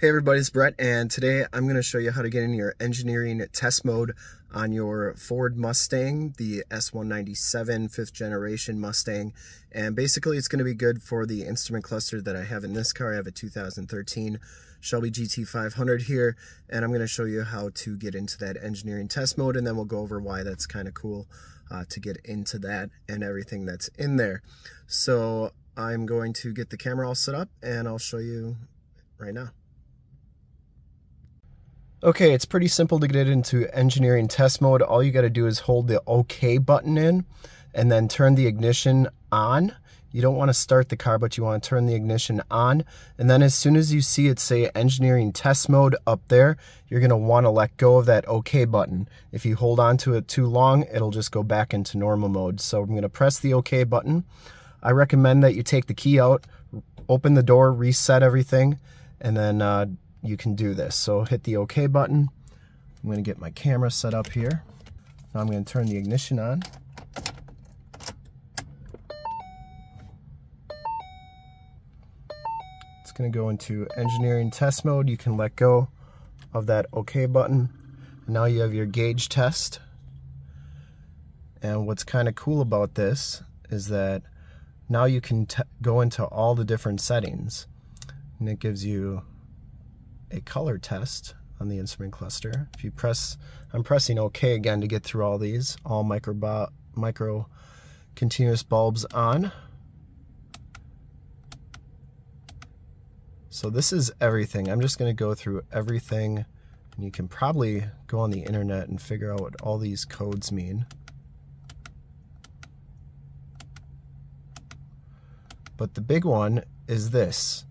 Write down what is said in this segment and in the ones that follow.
Hey everybody, it's Brett and today I'm going to show you how to get in your engineering test mode on your Ford Mustang, the S197 fifth generation Mustang. And basically it's going to be good for the instrument cluster that I have in this car. I have a 2013 Shelby GT500 here and I'm going to show you how to get into that engineering test mode and then we'll go over why that's kind of cool uh, to get into that and everything that's in there. So I'm going to get the camera all set up and I'll show you right now. Okay, it's pretty simple to get into engineering test mode. All you got to do is hold the OK button in and then turn the ignition on. You don't want to start the car, but you want to turn the ignition on. And then as soon as you see it say engineering test mode up there, you're want to let go of that OK button. If you hold on to it too long, it'll just go back into normal mode. So I'm to press the OK button. I recommend that you take the key out, open the door, reset everything, and then uh, you can do this. So hit the OK button. I'm going to get my camera set up here. Now I'm going to turn the ignition on. It's going to go into engineering test mode. You can let go of that OK button. Now you have your gauge test. And what's kind of cool about this is that now you can go into all the different settings. And it gives you a color test on the instrument cluster. If you press, I'm pressing OK again to get through all these, all micro, micro continuous bulbs on. So this is everything. I'm just going to go through everything and you can probably go on the internet and figure out what all these codes mean. But the big one is this.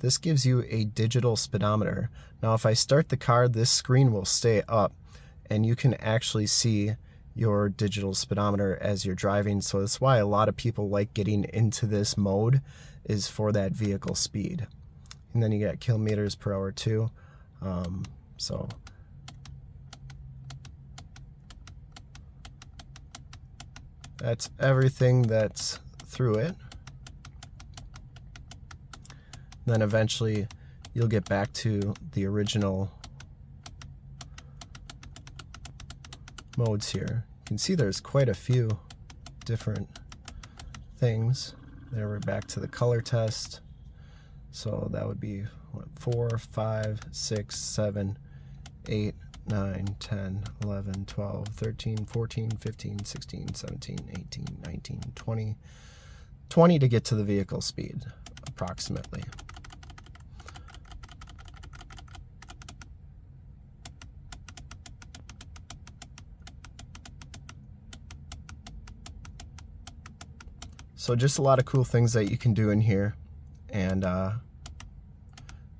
This gives you a digital speedometer. Now if I start the car, this screen will stay up and you can actually see your digital speedometer as you're driving. So that's why a lot of people like getting into this mode is for that vehicle speed. And then you got kilometers per hour too. Um, so that's everything that's through it. Then eventually you'll get back to the original modes here. You can see there's quite a few different things. There we're back to the color test. So that would be what, 4, 5, 6, 7, 8, 9, 10, 11, 12, 13, 14, 15, 16, 17, 18, 19, 20. 20 to get to the vehicle speed, approximately. So just a lot of cool things that you can do in here. And uh,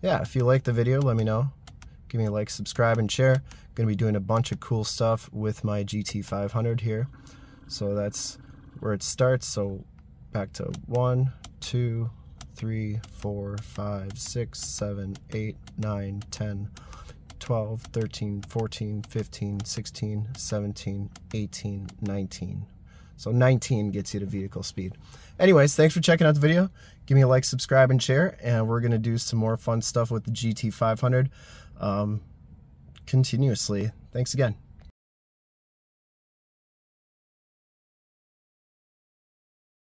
yeah, if you like the video, let me know. Give me a like, subscribe, and share. Going to be doing a bunch of cool stuff with my GT500 here. So that's where it starts. So back to one, two, three, four, five, six, seven, eight, nine, 10, 12, 13, 14, 15, 16, 17, 18, 19. So 19 gets you to vehicle speed. Anyways, thanks for checking out the video. Give me a like, subscribe, and share. And we're going to do some more fun stuff with the GT500 um, continuously. Thanks again.